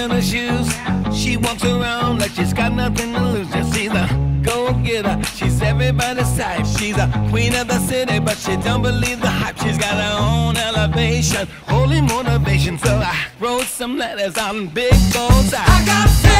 in her shoes. She walks around like she's got nothing to lose. Just she's a go-getter. She's everybody's type. She's a queen of the city, but she don't believe the hype. She's got her own elevation, holy motivation. So I wrote some letters on big goals. I got.